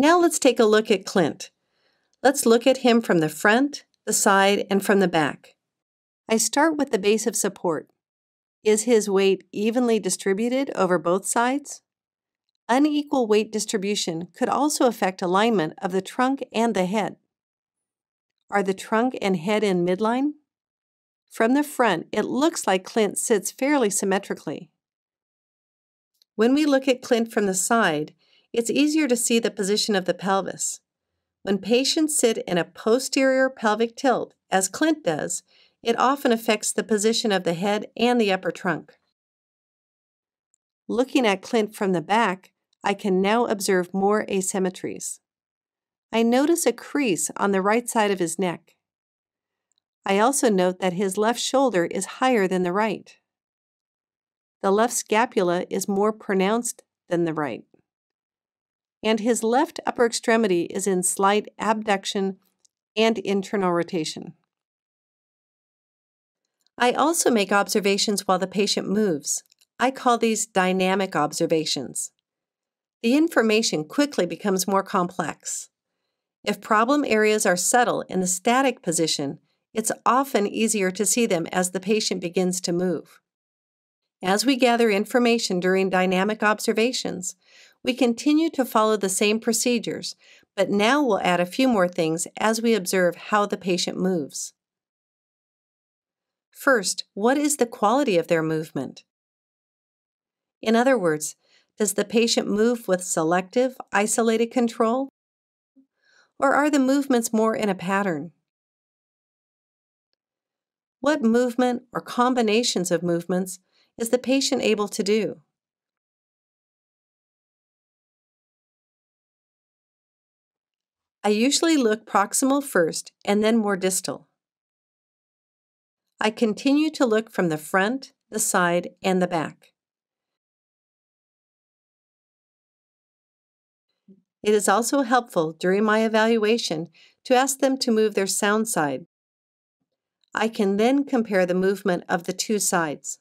Now let's take a look at Clint. Let's look at him from the front, the side, and from the back. I start with the base of support. Is his weight evenly distributed over both sides? Unequal weight distribution could also affect alignment of the trunk and the head. Are the trunk and head in midline? From the front, it looks like Clint sits fairly symmetrically. When we look at Clint from the side, it's easier to see the position of the pelvis. When patients sit in a posterior pelvic tilt, as Clint does, it often affects the position of the head and the upper trunk. Looking at Clint from the back, I can now observe more asymmetries. I notice a crease on the right side of his neck. I also note that his left shoulder is higher than the right. The left scapula is more pronounced than the right. And his left upper extremity is in slight abduction and internal rotation. I also make observations while the patient moves. I call these dynamic observations. The information quickly becomes more complex. If problem areas are subtle in the static position, it's often easier to see them as the patient begins to move. As we gather information during dynamic observations, we continue to follow the same procedures, but now we'll add a few more things as we observe how the patient moves. First, what is the quality of their movement? In other words, does the patient move with selective, isolated control? Or are the movements more in a pattern? What movement or combinations of movements is the patient able to do? I usually look proximal first and then more distal. I continue to look from the front, the side, and the back. It is also helpful during my evaluation to ask them to move their sound side. I can then compare the movement of the two sides.